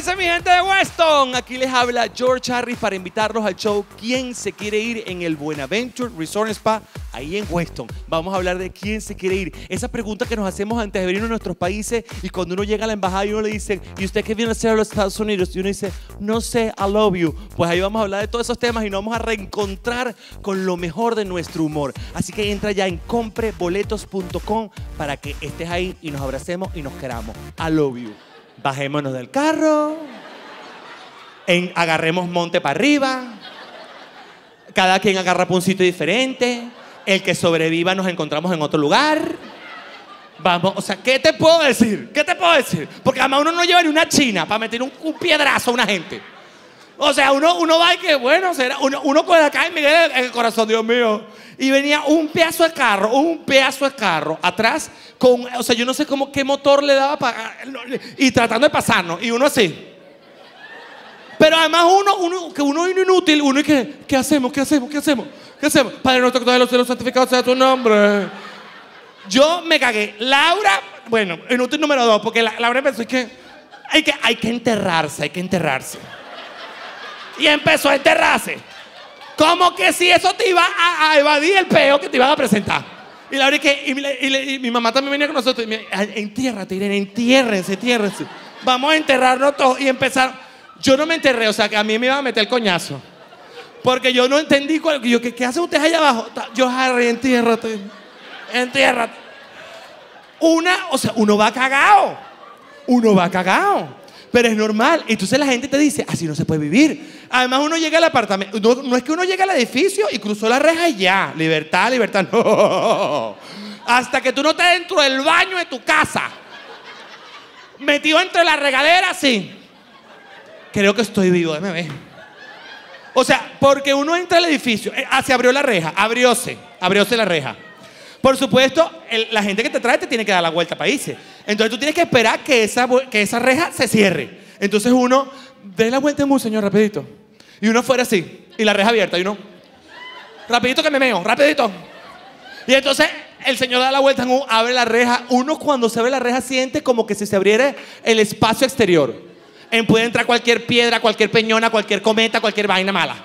dice mi gente de Weston? Aquí les habla George Harris para invitarlos al show ¿Quién se quiere ir en el Buenaventure Resort Spa? Ahí en Weston. Vamos a hablar de quién se quiere ir. Esa pregunta que nos hacemos antes de venir a nuestros países y cuando uno llega a la embajada y uno le dice, ¿y usted qué viene a hacer a los Estados Unidos? Y uno dice, no sé, I love you. Pues ahí vamos a hablar de todos esos temas y nos vamos a reencontrar con lo mejor de nuestro humor. Así que entra ya en compreboletos.com para que estés ahí y nos abracemos y nos queramos. I love you. Bajémonos del carro. En, agarremos monte para arriba. Cada quien agarra un sitio diferente. El que sobreviva nos encontramos en otro lugar. Vamos, o sea, ¿qué te puedo decir? ¿Qué te puedo decir? Porque además uno no lleva ni una china para meter un, un piedrazo a una gente. O sea, uno, uno va y que, bueno, será, uno, uno con acá y Miguel en el corazón, Dios mío. Y venía un pedazo de carro, un pedazo de carro atrás con, o sea, yo no sé cómo, qué motor le daba para, y tratando de pasarnos. Y uno así. Pero además uno, uno, que uno es inútil, uno y que, ¿qué hacemos? ¿Qué hacemos? ¿Qué hacemos? ¿Qué hacemos? Padre nuestro que estás en los cielos, santificado sea tu nombre. Yo me cagué. Laura, bueno, inútil número dos, porque la- Laura empezó que hay, que hay que enterrarse, hay que enterrarse. Y empezó a enterrarse. Como que si eso te iba a, evadir el peo que te iban a presentar. Y Laura, y, que, y, mi- mamá también venía con nosotros. Y me, "Ay, entiérrate, Irene, entiérrense, entiérrense. Vamos a enterrarnos todos. Y empezar. Yo no me enterré, o sea, que a mí me iba a meter el coñazo. Porque yo no entendí cuál. Yo, ¿qué, qué hacen ustedes allá abajo? Yo, Harry, entiérrate. Entiérrate. Una, o sea, uno va cagado. Uno va cagado. Pero es normal. Entonces la gente te dice, así no se puede vivir. Además, uno llega al apartamento. No, no es que uno llega al edificio y cruzó la reja y ya. Libertad, libertad. No. Hasta que tú no estés dentro del baño de tu casa. Metido entre la regadera, sí. Creo que estoy vivo, déjame ver. O sea, porque uno entra al edificio, eh, ah, se abrió la reja, abrióse, abrióse la reja. Por supuesto, la gente que te trae te tiene que dar la vuelta para irse. Entonces tú tienes que esperar que esa, que esa reja se cierre. Entonces uno, dé la vuelta en un señor, rapidito. Y uno fuera así, y la reja abierta, y uno, rapidito que me meo, rapidito. Y entonces el señor da la vuelta en U, abre la reja. Uno cuando se abre la reja siente como que si se abriera el espacio exterior. En puede entrar cualquier piedra, cualquier peñona, cualquier cometa, cualquier vaina mala.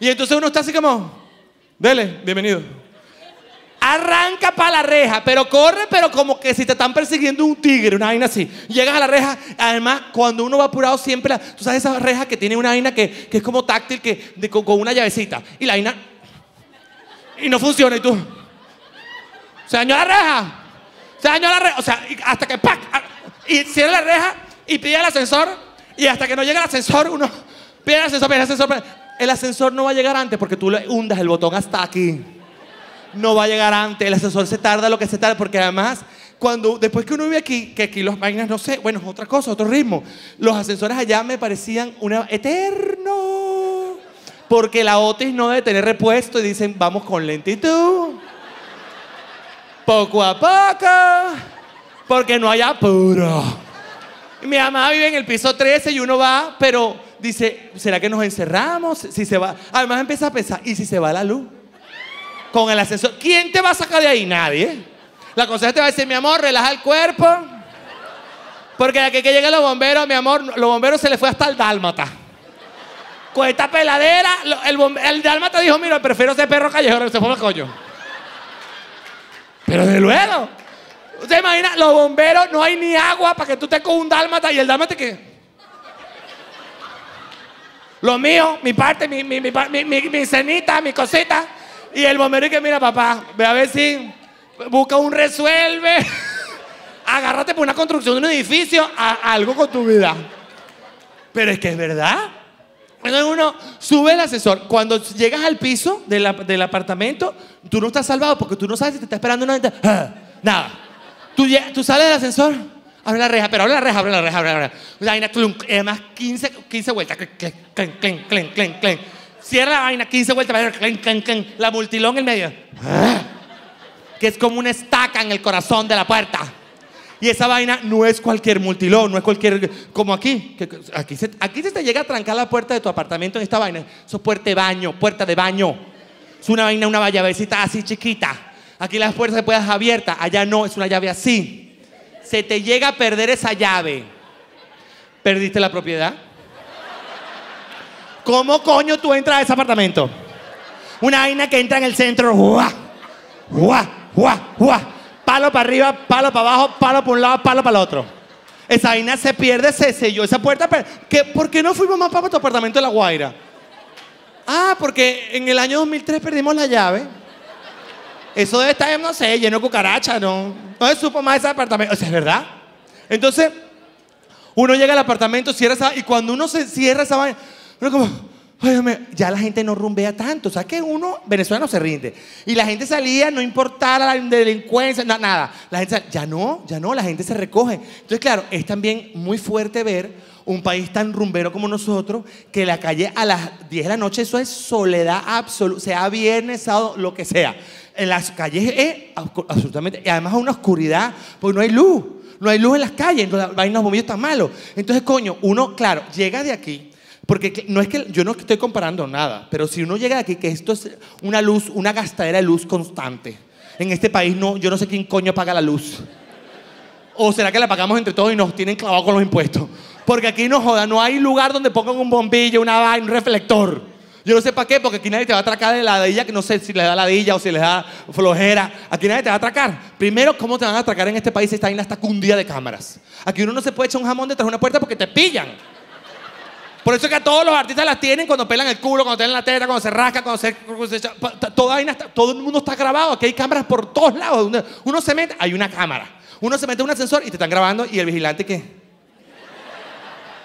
Y entonces uno está así como, dele, bienvenido. Arranca para la reja, pero corre, pero como que si te están persiguiendo un tigre, una vaina así. Llegas a la reja, además, cuando uno va apurado, siempre, la- tú sabes esa reja que tiene una vaina que, que es como táctil, que, de- con, una llavecita. Y la vaina, y no funciona, y tú, se dañó la reja. Se dañó la reja. O sea, hasta que ¡pac! ah, Y cierra la reja y pide el ascensor. Y hasta que no llega el ascensor, uno pide el ascensor, pide el ascensor. pide- El ascensor no va a llegar antes porque tú le hundas el botón hasta aquí. No va a llegar antes. El ascensor se tarda lo que se tarda. Porque además, cuando después que uno vive aquí, que aquí los vainas, no sé, bueno, es otra cosa, otro ritmo. Los ascensores allá me parecían una eterno. Porque la Otis no debe tener repuesto y dicen, vamos con lentitud poco a poco, porque no hay apuro. Mi mamá vive en el piso 13 y uno va, pero dice, ¿será que nos encerramos? Si se va, además empieza a pensar, ¿y si se va la luz? Con el ascensor, ¿quién te va a sacar de ahí? Nadie. La consejera te va a decir, mi amor, relaja el cuerpo, porque de aquí que lleguen los bomberos, mi amor, los bomberos se le fue hasta el dálmata. Con esta peladera, el, dálmata dijo, mira, prefiero ser perro callejero, se fue coño. Pero de luego. ¿Usted imagina? Los bomberos, no hay ni agua para que tú estés con un dálmata y el dálmata que. Lo mío, mi parte, mi, mi, mi, pa- mi, mi- mi cenita, mi cosita. Y el bombero y que, mira, papá, ve a ver si busca un resuelve. Agárrate por una construcción de un edificio, a- algo con tu vida. Pero es que es verdad. Entonces uno sube el ascensor. Cuando llegas al piso del, ap- del apartamento, tú no estás salvado porque tú no sabes si te está esperando una. Ah, Nada. Tú, tú sales del ascensor, abre la reja, pero abre la reja, abre la reja, abre la reja. La además 15, 15 vueltas. clink, clink, clink, clink, clink. Cierra la vaina, 15 vueltas, la multilón en medio. Ah, Que es como una estaca en el corazón de la puerta. Y esa vaina no es cualquier multilón, no es cualquier. Como aquí. aquí, se, aquí se te llega a trancar la puerta de tu apartamento en esta vaina. Eso es puerta de baño, puerta de baño. Es una vaina, una llavecita así chiquita. Aquí las puertas se pueden abiertas. Allá no, es una llave así. Se te llega a perder esa llave. Perdiste la propiedad. ¿Cómo coño tú entras a ese apartamento? Una vaina que entra en el centro, ¡guau! ¡guau! ¡guau! ¡guau! Palo para arriba, palo para abajo, palo para un lado, palo para el otro. Esa vaina se pierde, se selló esa puerta. ¿Qué- ¿Por qué no fuimos más para tu apartamento de La Guaira? Ah, porque en el año 2003 perdimos la llave. Eso debe estar, no sé, lleno de cucarachas, ¿no? No se supo más ese apartamento. O sea, es verdad. Entonces, uno llega al apartamento, cierra esa... Y cuando uno se cierra esa vaina, uno como... Óyeme, ya la gente no rumbea tanto. O sea, que uno, venezolano, se rinde. Y la gente salía, no importara la delincuencia, na- nada. La gente, sal- ya no, ya no, la gente se recoge. Entonces, claro, es también muy fuerte ver un país tan rumbero como nosotros, que la calle a las 10 de la noche, eso es soledad absoluta, sea viernes, sábado, lo que sea. En las calles es abso- absolutamente, y además una oscuridad, porque no hay luz, no hay luz en las calles, los vainas bombillos tan malos. Entonces, coño, uno, claro, llega de aquí, porque que- no es que yo no estoy comparando nada, pero si uno llega aquí, que esto es una luz, una gastadera de luz constante. En este país no, yo no sé quién coño paga la luz. ¿O será que la pagamos entre todos y nos tienen clavado con los impuestos? Porque aquí no joda, no hay lugar donde pongan un bombillo, una vaina, un reflector. Yo no sé para qué, porque aquí nadie te va a atracar de ladilla, que no sé si le da ladilla o si le da flojera. Aquí nadie te va a atracar. Primero, ¿cómo te van a atracar en este país esta vaina está cundida de cámaras? Aquí uno no se puede echar un jamón detrás de una puerta porque te pillan. Por eso es que a todos los artistas las tienen cuando pelan el culo, cuando tienen la teta, cuando se rasca, cuando se... toda todo el mundo está grabado. Aquí hay cámaras por todos lados. Uno, se mete, hay una cámara. Uno se mete en un ascensor y te están grabando y el vigilante ¿qué?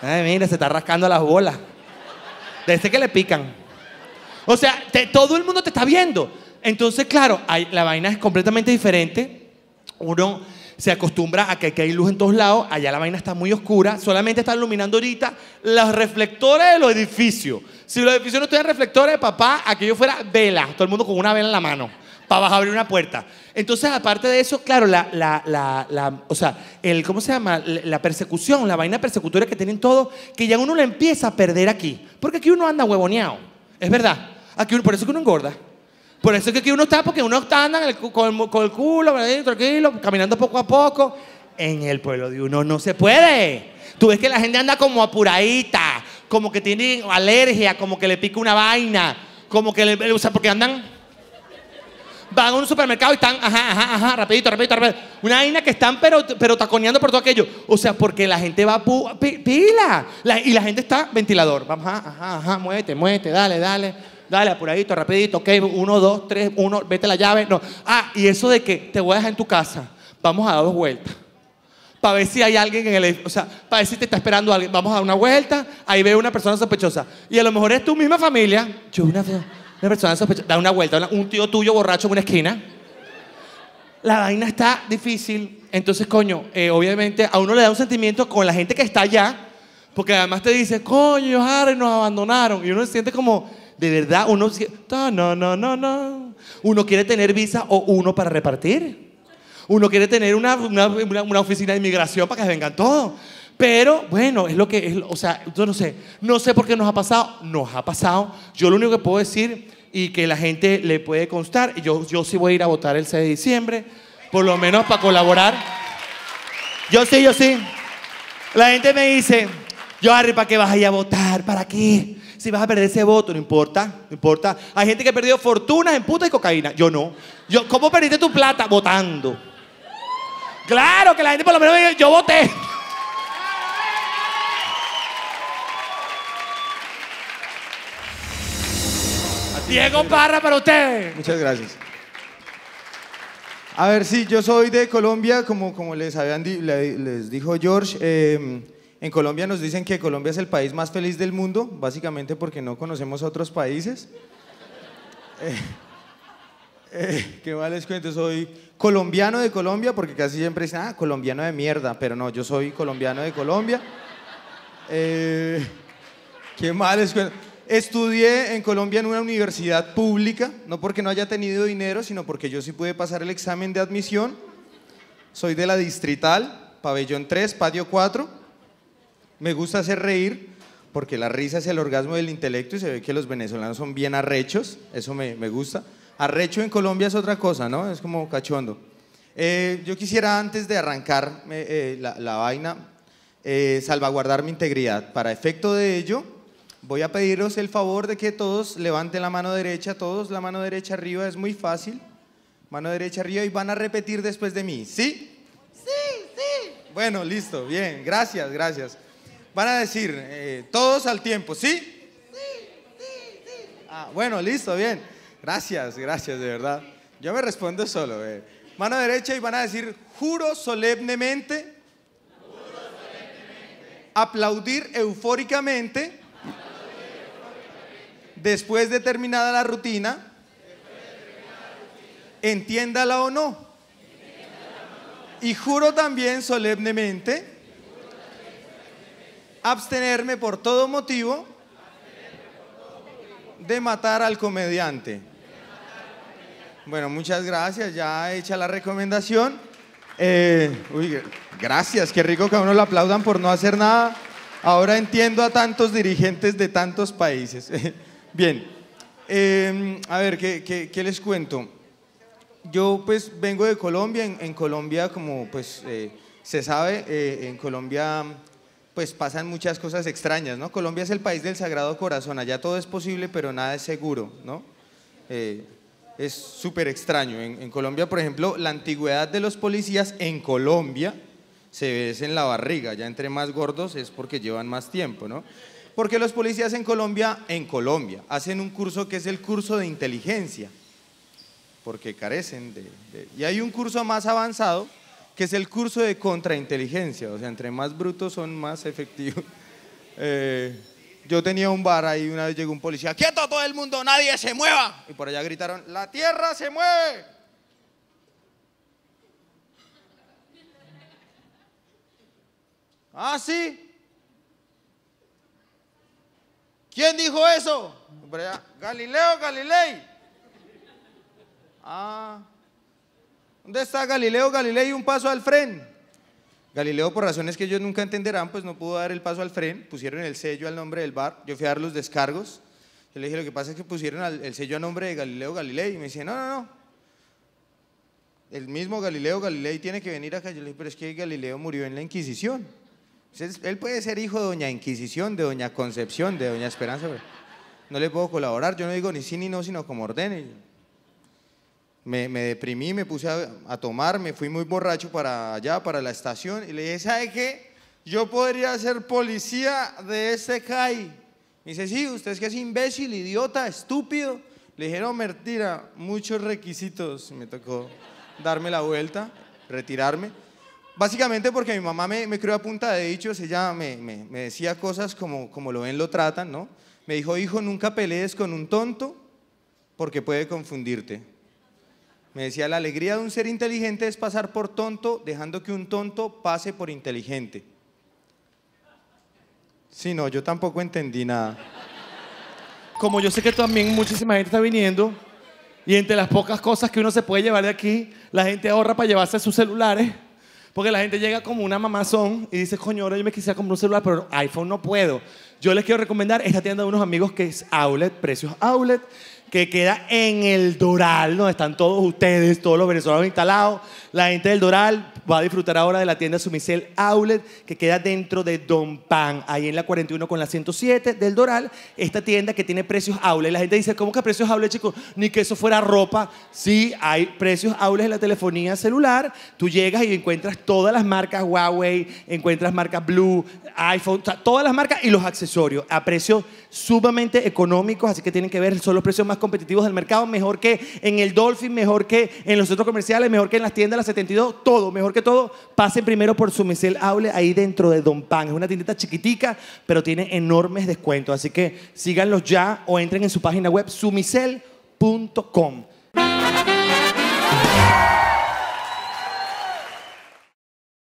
Ay, mira, se está rascando las bolas. De este que le pican. O sea, todo el mundo te está viendo. Entonces, claro, la vaina es completamente diferente. Uno se acostumbra a que hay luz en todos lados. Allá la vaina está muy oscura. Solamente están iluminando ahorita los reflectores de los edificios. Si los edificios no tuvieran reflectores, papá, aquello fuera vela. Todo el mundo con una vela en la mano para a abrir una puerta. Entonces, aparte de eso, claro, la, la, la, o sea, el, ¿cómo se llama? La persecución, la vaina persecutoria que tienen todos, que ya uno la empieza a perder aquí. Porque aquí uno anda huevoneado. Es verdad. Aquí uno, por eso es que uno engorda. Por eso es que aquí uno está, porque uno está anda en el cu- con, el, culo, tranquilo, caminando poco a poco. En el pueblo de uno no se puede. Tú ves que la gente anda como apuradita, como que tiene alergia, como que le pica una vaina, como que le, o sea, porque andan van a un supermercado y están, ajá, ajá, ajá, rapidito, rapidito, rapidito. Una vaina que están pero, pero taconeando por todo aquello. O sea, porque la gente va pu- pi- pila. La- y la gente está ventilador. Vamos, ajá, ajá, ajá, muévete, muévete, dale, dale. Dale, apuradito, rapidito, ok, uno, dos, tres, uno, vete la llave. No. Ah, y eso de que te voy a dejar en tu casa. Vamos a dar dos vueltas. Para ver si hay alguien en el... O sea, para ver si te está esperando alguien. Vamos a dar una vuelta, ahí veo una persona sospechosa. Y a lo mejor es tu misma familia. Yo, una, una persona sospechosa. Da una vuelta, un tío tuyo borracho en una esquina. La vaina está difícil. Entonces, coño, eh, obviamente a uno le da un sentimiento con la gente que está allá. Porque además te dice, coño, Harry, nos abandonaron. Y uno se siente como, de verdad, uno... No, no, no, no, no. Uno quiere tener visa o uno para repartir. Uno quiere tener una, una, una- oficina de inmigración para que vengan todos. Pero bueno, es lo que es, o sea, yo no sé, no sé por qué nos ha pasado, nos ha pasado. Yo lo único que puedo decir y que la gente le puede constar, yo, yo sí voy a ir a votar el 6 de diciembre, por lo menos para colaborar. Yo sí, yo sí. La gente me dice, yo Harry, ¿para qué vas a ir a votar? ¿Para qué? Si vas a perder ese voto, no importa, no importa. Hay gente que ha perdido fortunas en puta y cocaína. Yo no. Yo, ¿Cómo perdiste tu plata? Votando. Claro, que la gente por lo menos me diga, yo voté. Diego Parra para ustedes. Muchas gracias. A ver, sí, yo soy de Colombia, como, como les, habían les dijo George. eh, en Colombia nos dicen que Colombia es el país más feliz del mundo, básicamente porque no conocemos otros países. Eh, eh, ¿Qué más les cuento? Soy colombiano de Colombia, porque casi siempre dicen, ah, colombiano de mierda, pero no, yo soy colombiano de Colombia. Eh, ¿Qué más les cuento? Estudié en Colombia en una universidad pública, no porque no haya tenido dinero, sino porque yo sí pude pasar el examen de admisión. Soy de la Distrital, pabellón 3, patio 4. Me gusta hacer reír, porque la risa es el orgasmo del intelecto y se ve que los venezolanos son bien arrechos, eso me, me gusta. Arrecho en Colombia es otra cosa, ¿no? Es como cachondo. Eh, yo quisiera antes de arrancar eh, eh, la, la vaina, eh, salvaguardar mi integridad. Para efecto de ello, voy a pediros el favor de que todos levanten la mano derecha, todos la mano derecha arriba, es muy fácil. Mano derecha arriba y van a repetir después de mí. ¿Sí? Sí, sí. Bueno, listo, bien, gracias, gracias. Van a decir eh, todos al tiempo, ¿sí? Sí, sí, sí. Ah, bueno, listo, bien. Gracias, gracias, de verdad. Yo me respondo solo. Eh. Mano derecha y van a decir, juro solemnemente, aplaudir eufóricamente, después de terminada la rutina, entiéndala o no. Y juro también solemnemente abstenerme por todo motivo de matar al comediante. Bueno, muchas gracias, ya hecha la recomendación. Eh, uy, gracias, qué rico que a uno lo aplaudan por no hacer nada. Ahora entiendo a tantos dirigentes de tantos países. Bien, eh, a ver, ¿qué, les cuento? Yo pues vengo de Colombia, en, Colombia como pues eh, se sabe, en Colombia pues pasan muchas cosas extrañas, ¿no? Colombia es el país del Sagrado Corazón, allá todo es posible pero nada es seguro, ¿no? es súper extraño. En, Colombia, por ejemplo, la antigüedad de los policías en Colombia se ve en la barriga. Ya entre más gordos es porque llevan más tiempo, ¿no? Porque los policías en Colombia, en Colombia, hacen un curso que es el curso de inteligencia, porque carecen de... y hay un curso más avanzado que es el curso de contrainteligencia, o sea, entre más brutos son más efectivos. Eh, yo tenía un bar ahí, una vez llegó un policía, quieto todo el mundo, nadie se mueva. Y por allá gritaron, la tierra se mueve. Ah, sí. ¿Quién dijo eso? Por allá, Galileo Galilei. Ah. ¿Dónde está Galileo Galilei? Un paso al frente. Galileo, por razones que ellos nunca entenderán, pues no pudo dar el paso al freno, pusieron el sello al nombre del bar, yo fui a dar los descargos, yo le dije, lo que pasa es que pusieron el sello a nombre de Galileo Galilei, y me dice, no, no, no, el mismo Galileo Galilei tiene que venir acá, yo le dije, pero es que Galileo murió en la Inquisición, él puede ser hijo de doña Inquisición, de doña Concepción, de doña Esperanza, no le puedo colaborar, yo no digo ni sí ni no, sino como ordene me, deprimí, me puse a, tomar, me fui muy borracho para allá, para la estación, y le dije, ¿sabe qué? Yo podría ser policía de ese CAI. Me dice, sí, usted es que es imbécil, idiota, estúpido. Le dije, mentira, muchos requisitos. Me tocó darme la vuelta, retirarme. Básicamente porque mi mamá me, me creó a punta de dichos, ella me, me, me decía cosas como, como lo ven, lo tratan, ¿no? Me dijo, hijo, nunca pelees con un tonto porque puede confundirte. Me decía, la alegría de un ser inteligente es pasar por tonto, dejando que un tonto pase por inteligente. Sí, no, yo tampoco entendí nada. Como yo sé que también muchísima gente está viniendo, y entre las pocas cosas que uno se puede llevar de aquí, la gente ahorra para llevarse sus celulares, porque la gente llega como una mamazón y dice, coño, ahora yo me quisiera comprar un celular, pero iPhone no puedo. Yo les quiero recomendar esta tienda de unos amigos que es Outlet, precios Outlet que queda en el Doral, donde están todos ustedes, todos los venezolanos instalados. La gente del Doral va a disfrutar ahora de la tienda Sumicel Outlet, que queda dentro de Don Pan, ahí en la 41 con la 107 del Doral. Esta tienda que tiene precios Outlet. La gente dice, ¿cómo que precios Outlet, chicos? Ni que eso fuera ropa. Sí, hay precios Outlet en la telefonía celular. Tú llegas y encuentras todas las marcas Huawei, encuentras marcas Blue, iPhone, todas las marcas y los accesorios a precios sumamente económicos, así que tienen que ver, son los precios más competitivos del mercado, mejor que en el Dolphin, mejor que en los centros comerciales, mejor que en las tiendas de la 72, todo, mejor que todo. Pasen primero por su Sumicel Aule ahí dentro de Don Pan. Es una tiendita chiquitica, pero tiene enormes descuentos, así que síganlos ya o entren en su página web sumicel.com.